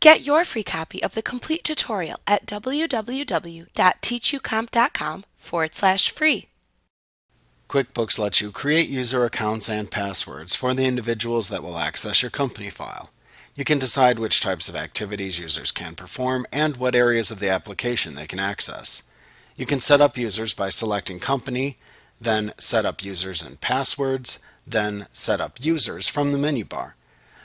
Get your free copy of the complete tutorial at www.teachucomp.com forward slash free. QuickBooks lets you create user accounts and passwords for the individuals that will access your company file. You can decide which types of activities users can perform and what areas of the application they can access. You can set up users by selecting Company, then Set up Users and Passwords, then Set up Users from the menu bar.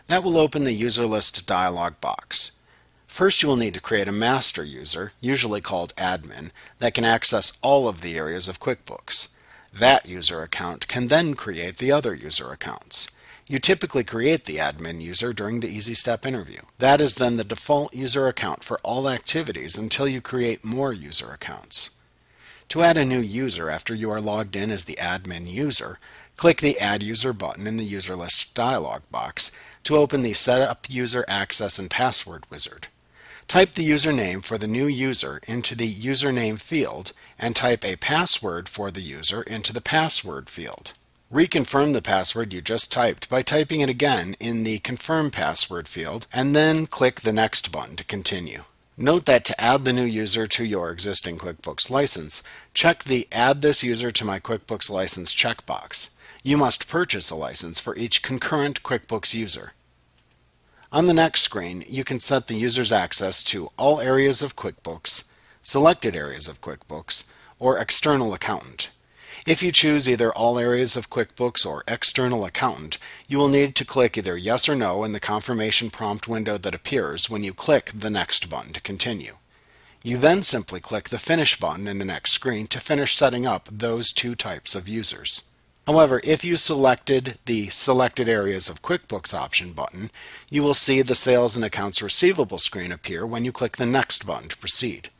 That will open the User List dialog box. First you will need to create a master user, usually called admin, that can access all of the areas of QuickBooks. That user account can then create the other user accounts. You typically create the admin user during the Easy Step interview. That is then the default user account for all activities until you create more user accounts. To add a new user after you are logged in as the admin user, click the Add User button in the User List dialog box to open the Setup User Access and Password wizard. Type the username for the new user into the username field and type a password for the user into the password field. Reconfirm the password you just typed by typing it again in the Confirm Password field and then click the Next button to continue. Note that to add the new user to your existing QuickBooks license, check the Add this user to my QuickBooks license checkbox. You must purchase a license for each concurrent QuickBooks user. On the next screen, you can set the user's access to all areas of QuickBooks, selected areas of QuickBooks, or external accountant. If you choose either all areas of QuickBooks or external accountant, you will need to click either yes or no in the confirmation prompt window that appears when you click the next button to continue. You then simply click the finish button in the next screen to finish setting up those two types of users. However, if you selected the Selected Areas of QuickBooks option button, you will see the Sales and Accounts Receivable screen appear when you click the Next button to proceed.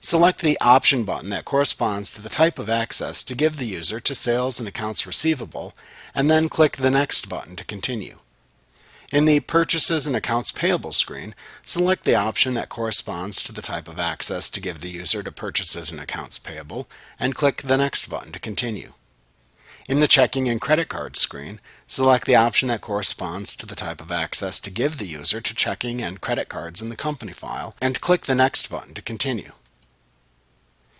Select the option button that corresponds to the type of access to give the user to sales and accounts receivable, and then click the Next button to continue. In the Purchases and Accounts Payable screen, select the option that corresponds to the type of access to give the user to purchases and accounts payable, and click the Next button to continue. In the Checking and Credit Card screen, select the option that corresponds to the type of access to give the user to checking and credit cards in the company file, and click the Next button to continue.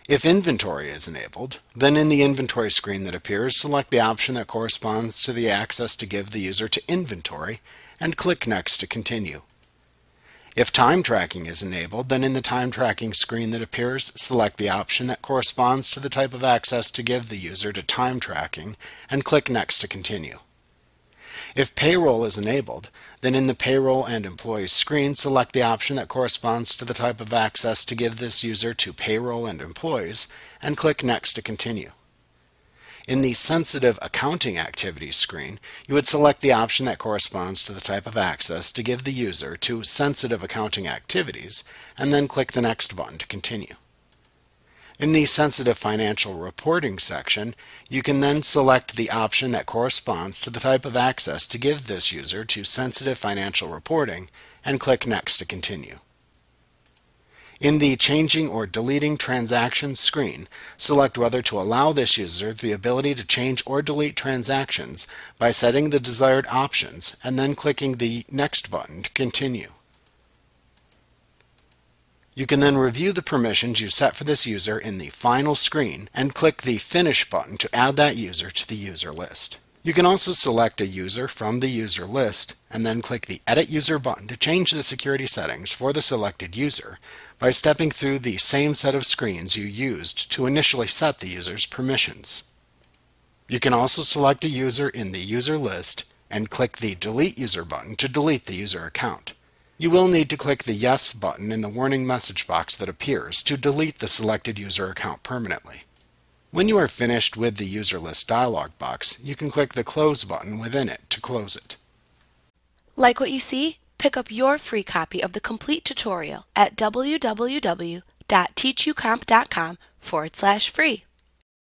If inventory is enabled, then in the inventory screen that appears, select the option that corresponds to the access to give the user to inventory and click Next to continue. If time tracking is enabled, then in the time tracking screen that appears, select the option that corresponds to the type of access to give the user to time tracking and click Next to continue. If payroll is enabled, then in the Payroll and Employees screen, select the option that corresponds to the type of access to give this user to Payroll and Employees, and click Next to continue. In the Sensitive Accounting Activities screen, you would select the option that corresponds to the type of access to give the user to Sensitive Accounting Activities, and then click the Next button to continue. In the Sensitive Financial Reporting section, you can then select the option that corresponds to the type of access to give this user to Sensitive Financial Reporting and click Next to continue. In the Changing or Deleting Transactions screen, select whether to allow this user the ability to change or delete transactions by setting the desired options and then clicking the Next button to continue. You can then review the permissions you set for this user in the final screen and click the Finish button to add that user to the user list. You can also select a user from the user list and then click the Edit User button to change the security settings for the selected user by stepping through the same set of screens you used to initially set the user's permissions. You can also select a user in the user list and click the Delete User button to delete the user account. You will need to click the Yes button in the warning message box that appears to delete the selected user account permanently. When you are finished with the user list dialog box, you can click the Close button within it to close it. Like what you see? Pick up your free copy of the complete tutorial at www.teachucomp.com forward slash free.